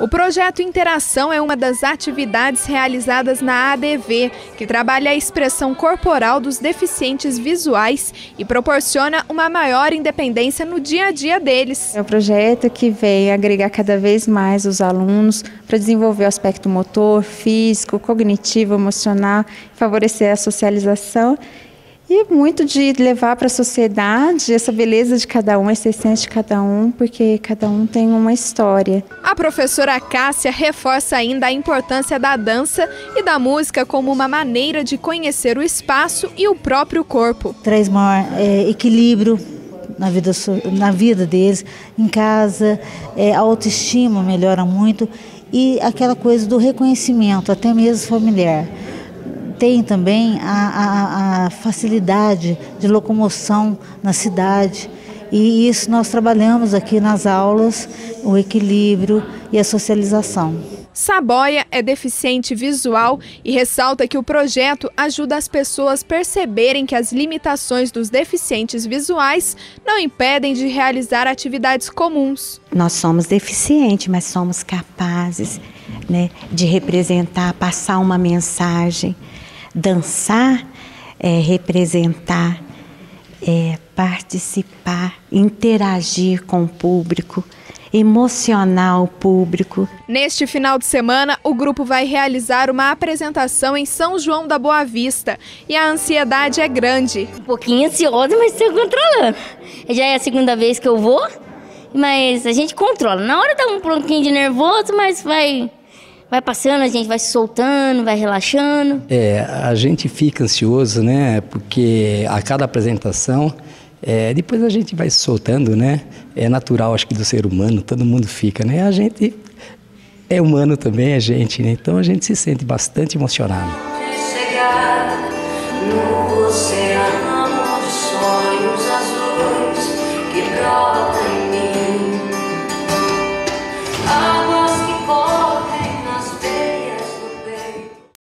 O projeto Interação é uma das atividades realizadas na ADV, que trabalha a expressão corporal dos deficientes visuais e proporciona uma maior independência no dia a dia deles. É um projeto que vem agregar cada vez mais os alunos para desenvolver o aspecto motor, físico, cognitivo, emocional, favorecer a socialização e muito de levar para a sociedade essa beleza de cada um, essa essência de cada um, porque cada um tem uma história. A professora Cássia reforça ainda a importância da dança e da música como uma maneira de conhecer o espaço e o próprio corpo. Traz maior é, equilíbrio na vida, na vida deles, em casa, é, a autoestima melhora muito e aquela coisa do reconhecimento, até mesmo familiar tem também a, a, a facilidade de locomoção na cidade. E isso nós trabalhamos aqui nas aulas, o equilíbrio e a socialização. Saboia é deficiente visual e ressalta que o projeto ajuda as pessoas a perceberem que as limitações dos deficientes visuais não impedem de realizar atividades comuns. Nós somos deficientes, mas somos capazes né, de representar, passar uma mensagem dançar é representar, é participar, interagir com o público, emocionar o público. Neste final de semana, o grupo vai realizar uma apresentação em São João da Boa Vista e a ansiedade é grande. Um pouquinho ansiosa, mas estou controlando. Já é a segunda vez que eu vou, mas a gente controla. Na hora dá um pouquinho de nervoso, mas vai vai passando, a gente vai se soltando, vai relaxando. É, a gente fica ansioso, né? Porque a cada apresentação, é, depois a gente vai se soltando, né? É natural, acho que, do ser humano, todo mundo fica, né? A gente é humano também, a gente, né? Então a gente se sente bastante emocionado. Chegar no oceano sonhos azuis que brotam.